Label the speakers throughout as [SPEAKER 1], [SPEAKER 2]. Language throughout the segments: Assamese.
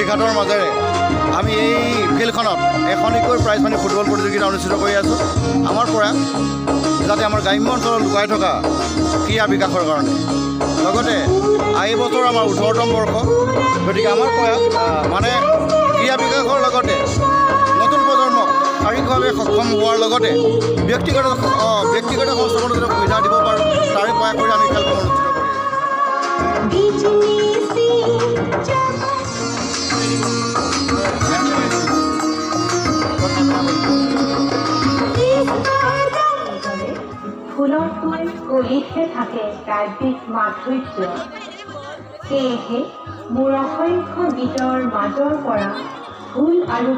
[SPEAKER 1] প্ৰতিঘাতৰ মাজেৰে আমি এই ফিল্ডখনত এখনিকৈ প্ৰাইজ মানি ফুটবল প্ৰতিযোগিতা অনুষ্ঠিত কৰি আছোঁ। আমাৰ পৰা যাতে আমাৰ গ্ৰাম্য অঞ্চলত লুকাই থকা ক্ৰীড়া বিকাশৰ কাৰণে। লগতে এই বছৰ আমাৰ ওঠৰতম বৰ্ষ গতিকে আমাৰ প্ৰয়াস মানে ক্ৰীড়া বিকাশৰ লগতে নতুন প্ৰজন্মক শাৰীৰিকভাৱে সক্ষম হোৱাৰ লগতে ব্যক্তিগত ব্যক্তিগত সংস্থাপনৰ যাতে সুবিধা দিব পাৰোঁ তাৰে প্ৰয়াস কৰি আমি খেলখন অনুষ্ঠিত কৰি
[SPEAKER 2] কলিতহে থাকে কাব্যিক মাধুৰ্য সেয়েহে মোৰ অসংখ্য গীতৰ মাজৰ পৰা ফুল আৰু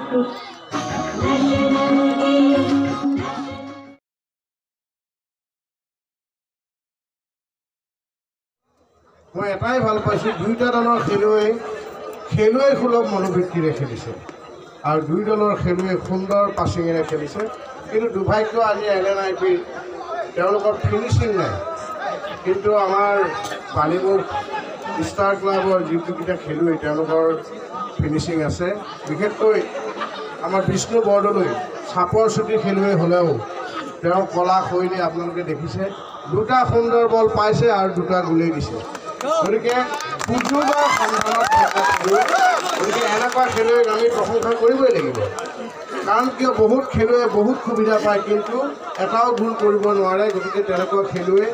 [SPEAKER 3] মই এটাই ভাল পাইছোঁ দুয়োটা দলৰ খেলুৱৈ খেলুৱৈ সুলভ মনোবৃত্তিৰে খেলিছে। আৰু দুই দলৰ খেলুৱৈ সুন্দৰ পাছিঙেৰে খেলিছে। কিন্তু দুৰ্ভাগ্য আজি এল এন আই পিৰ তেওঁলোকৰ ফিনিচিং নাই। কিন্তু আমাৰ বালিমুখ ষ্টাৰ ক্লাবৰ যিকেইটা খেলুৱৈ তেওঁলোকৰ ফিনিচিং আছে। বিশেষকৈ আমাৰ বিষ্ণু বৰদলৈ চাপৰ চুটি খেলুৱৈ হ'লেও তেওঁৰ কলা শৈলী আপোনালোকে দেখিছে। দুটা সুন্দৰ বল পাইছে আৰু দুটা গুলি দিছে। গতিকে সুযোগৰ সন্ধানত এনেকুৱা খেলুৱৈক আমি প্ৰশংসা কৰিবই লাগিব। কাৰণ কিয় বহুত খেলুৱৈয়ে বহুত সুবিধা পায় কিন্তু এটাও ভুল কৰিব নোৱাৰে গতিকে তেনেকুৱা খেলুৱৈ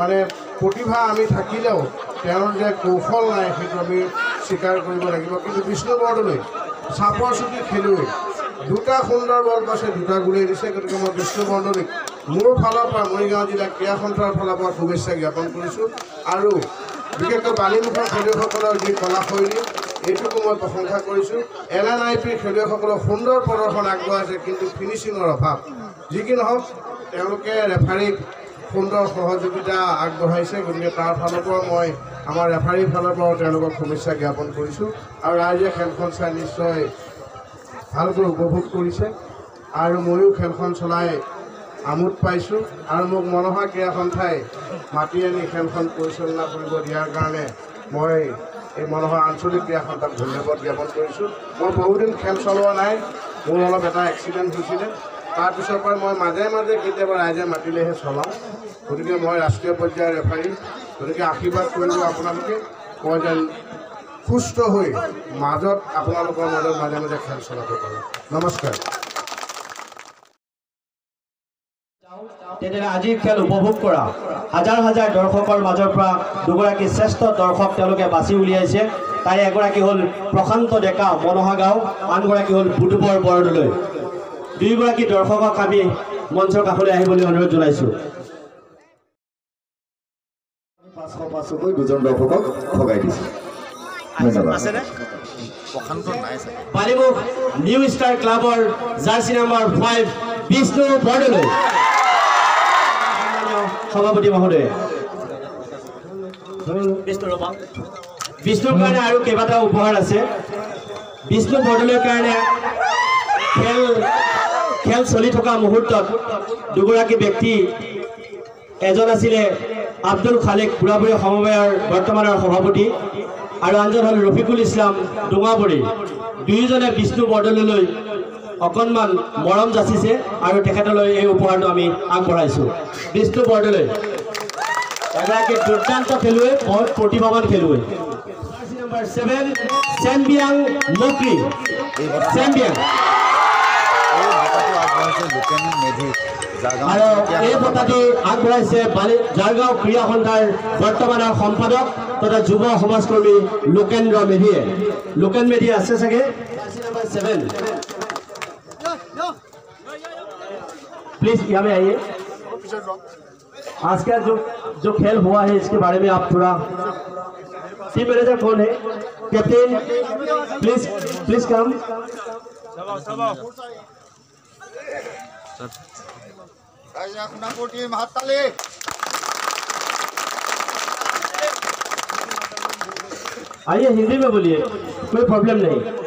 [SPEAKER 3] মানে প্ৰতিভা আমি থাকিলেও তেওঁৰ যে কৌশল নাই সেইটো আমি স্বীকাৰ কৰিব লাগিব। কিন্তু বিষ্ণু বৰদলৈ চাপৰ চুটি খেলুৱৈ দুটা সুন্দৰ বল পাইছে দুটা গুলিয়াই দিছে গতিকে মই বিষ্ণু বৰদলৈক মোৰ ফালৰ পৰা মৰিগাঁও জিলা ক্ৰীড়া সন্থাৰ ফালৰ পৰা শুভেচ্ছা জ্ঞাপন কৰিছোঁ। আৰু বিশেষকৈ বালিমুখৰ খেলুৱৈসকলৰ যি কলাশৈলী এইটোকো মই প্ৰশংসা কৰিছোঁ। এল এন আই পিৰ খেলুৱৈসকলৰ সুন্দৰ প্ৰদৰ্শন আগবঢ়াইছে কিন্তু ফিনিচিঙৰ অভাৱ। যি কি নহওক তেওঁলোকে ৰেফাৰীক সুন্দৰ সহযোগিতা আগবঢ়াইছে গতিকে তাৰ ফালৰ পৰা মই আমাৰ ৰেফাৰীৰ ফালৰ পৰাও তেওঁলোকক শুভেচ্ছা জ্ঞাপন কৰিছোঁ। আৰু ৰাইজে খেলখন চাই নিশ্চয় ভালকৈ উপভোগ কৰিছে। আৰু ময়ো খেলখন চলাই আমোদ পাইছোঁ। আৰু মোক মনোহা ক্ৰীড়া সন্থাই মাতি আনি খেলখন পৰিচালনা কৰিব দিয়াৰ কাৰণে মই এই মনোহা আঞ্চলিক ক্ৰীড়া সন্থাক ধন্যবাদ জ্ঞাপন কৰিছোঁ। মই বহুদিন খেল চলোৱা নাই মোৰ অলপ এটা এক্সিডেণ্ট হৈছিলে। তাৰপিছৰ পৰা মই মাজে মাজে কেতিয়াবা ৰাইজে মাতিলেহে চলাওঁ। গতিকে মই ৰাষ্ট্ৰীয় পৰ্যায়ৰ ৰেফাৰী। গতিকে আশীৰ্বাদ কৰিলোঁ আপোনালোকে। মই যেন সুস্থ হৈ মাজত আপোনালোকৰ মাজত মাজে মাজে খেল চলাব পাৰোঁ। নমস্কাৰ।
[SPEAKER 4] তেনেদৰে আজিৰ খেল উপভোগ কৰা। হাজাৰ হাজাৰ দৰ্শকৰ মাজৰ পৰা দুগৰাকী শ্ৰেষ্ঠ দৰ্শক তেওঁলোকে বাছি উলিয়াইছে। তাৰে এগৰাকী হ'ল প্ৰশান্ত ডেকা মনোহা গাঁও। আনগৰাকী হ'ল বুধবৰ বৰদলৈ। দুয়োগৰাকী দৰ্শকক আমি মঞ্চৰ কাষলৈ আহিবলৈ অনুৰোধ জনাইছোঁ।
[SPEAKER 5] পাঁচশ পাঁচশকৈ দুজন দৰ্শকক ভগাই দিছে।
[SPEAKER 4] বালিমুখ নিউ ষ্টাৰ ক্লাবৰ jersey number five Bishnu Bordoloi. সভাপতি মহোদয়। বিষ্ণুৰ কাৰণে আৰু কেইবাটাও উপহাৰ আছে। বিষ্ণু বৰদলৈৰ কাৰণে খেল খেল চলি থকা মুহূৰ্তত দুগৰাকী ব্যক্তি এজন আছিলে আব্দুল খালেক বুঢ়াবুঢ়ী সমবায়ৰ বৰ্তমানৰ সভাপতি আৰু আনজন হ'ল ৰফিকুল ইছলাম ডোঙাবৰী দুয়োজনে বিষ্ণু বৰদলৈলৈ অকণমান মৰম যাচিছে আৰু তেখেতলৈ এই উপহাৰটো আমি আগবঢ়াইছোঁ। বিষ্ণু বৰদলৈ। এগৰাকী দুৰ্দান্ত খেলুৱৈ বহুত প্ৰতিভাৱান খেলুৱৈ। নম্বৰ ছেভেন চেম্পিয়াং মক্ৰী চেম্পিয়াং
[SPEAKER 6] এই বঁটাটো আগবঢ়াইছে লোকেন মেধি। জাগাঁও
[SPEAKER 4] আৰু এই বঁটাটি আগবঢ়াইছে বালি জাৰগাঁও ক্ৰীড়া সন্থাৰ বৰ্তমানৰ সম্পাদক তথা যুৱ সমাজকৰ্মী লোকেন্দ্ৰ মেধিয়ে। লোকেন মেধি আছে চাগে? ছেভেন प्लीज़ यहाँ पे आइए। आज का जो जो खेल हुआ है, इसके बारे में आप थोड़ा टीम मैनेजर कौन है? कैप्टन प्लीज़ प्लीज़ कम आइए, हिंदी में बोलिए, कोई प्रॉब्लम नहीं।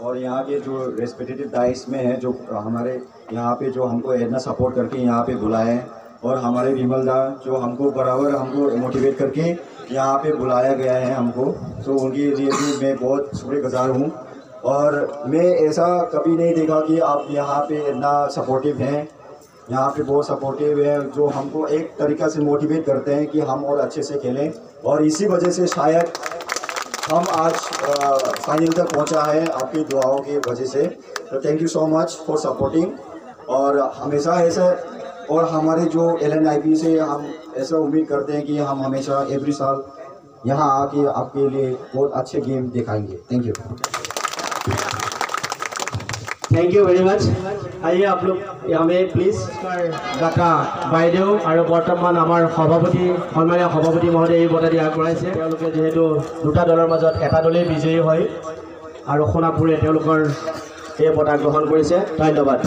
[SPEAKER 5] और यहाँ के जो रेस्पेक्टेटिव डाइस में है, जो हमारे यहाँ पे जो हमको इतना सपोर्ट करके यहाँ पे बुलाए हैं, और हमारे विमल दा जो हमको बराबर हमको मोटिवेट करके यहाँ पे बुलाया गया है हमको। तो उनके लिए भी मैं बहुत शुक्रगुजार हूँ। और मैं ऐसा कभी नहीं देखा कि आप यहाँ पे इतना सपोर्टिव हैं। यहाँ पे बहुत सपोर्टिव है, जो हमको एक तरीका से मोटिवेट करते हैं कि हम और अच्छे से खेलें। और इसी वजह से शायद हम आज फाइनल तक पहुँचा है आपकी दुआओं की वजह से। तो thank you so much for supporting और हमेशा ऐसे, और हमारे जो एल एन आई पी से हम ऐसा उम्मीद करते हैं कि हम हमेशा एवरी साल यहाँ आके आपके लिए बहुत अच्छे गेम दिखाएँगे। Thank you
[SPEAKER 4] thank you very much আহি আপোনালোক আমি প্লিজ ডাকা বাইদেউ আৰু বৰ্তমান আমাৰ সভাপতি সন্মানীয় সভাপতি মহোদয়ে এই বঁটাটি আগবঢ়াইছে। তেওঁলোকে যিহেতু দুটা দলৰ মাজত এটা দলেই বিজয়ী হয় আৰু সোণাপুৰে তেওঁলোকৰ এই বঁটা গ্ৰহণ কৰিছে। ধন্যবাদ।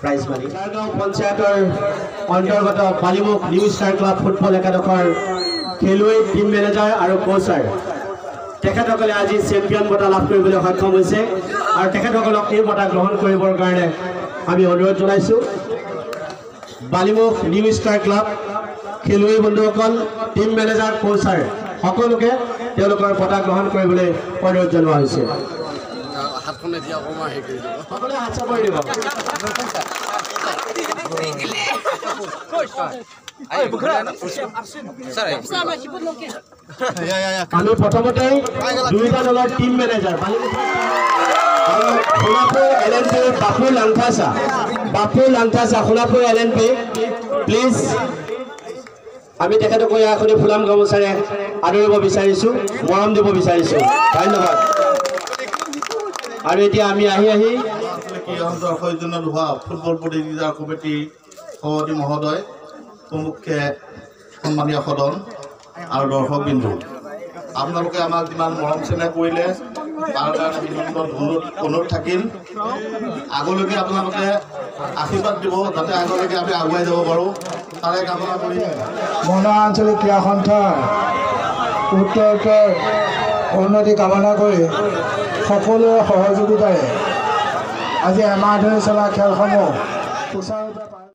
[SPEAKER 4] প্ৰাইজ মানি গাঁও পঞ্চায়তৰ অন্তৰ্গত Balimukh new star club football একাদশৰ খেলুৱৈ টিম মেনেজাৰ আৰু কোচাৰ তেখেতসকলে আজি চেম্পিয়ন বঁটা লাভ কৰিবলৈ সক্ষম হৈছে আৰু তেখেতসকলক এই বঁটা গ্ৰহণ কৰিবৰ কাৰণে আমি অনুৰোধ জনাইছোঁ। বালিমুখ নিউ ষ্টাৰ ক্লাব খেলুৱৈ বন্ধুসকল টিম মেনেজাৰ কোচাৰ সকলোকে তেওঁলোকৰ বঁটা গ্ৰহণ কৰিবলৈ অনুৰোধ জনোৱা হৈছে। সকলোৱে হাত চাপৰি দিব। আমি প্ৰথমতে দুয়োটা দলৰ team manager Sonapur L N P Bapu Langthasa Bapu Langthasa Sonapur L N P please আমি তেখেতক এখনি ফুলাম গামোচাৰে আদৰিব বিচাৰিছোঁ মৰম দিব বিচাৰিছোঁ ধন্যবাদ আৰু এতিয়া আমি আহি আহি
[SPEAKER 1] সৌজন্যত হোৱা ফুটবল প্ৰতিযোগিতাৰ কমিটি সভাপতি মহোদয় প্ৰমুখ্যে সন্মানীয় সদন আৰু দৰ্শকবিন্দু আপোনালোকে আমাক যিমান মৰম চেনেহ কৰিলে তাৰ কাৰণে বিনম্ৰ অনুৰোধ অনুৰোধ থাকিল। আগলৈকে আপোনালোকে আশীৰ্বাদ দিব যাতে আগলৈকে আমি আগুৱাই যাব পাৰোঁ। তাৰে কামনা কৰি
[SPEAKER 7] মনা আঞ্চলিক ক্ৰীড়া সন্থাৰ উত্তৰোত্তৰ উন্নতি কামনা কৰি সকলোৰে সহযোগিতাৰে আজি এমাহ ধৰি চলা খেলসমূহ সুচাৰুৰূপে পাৰ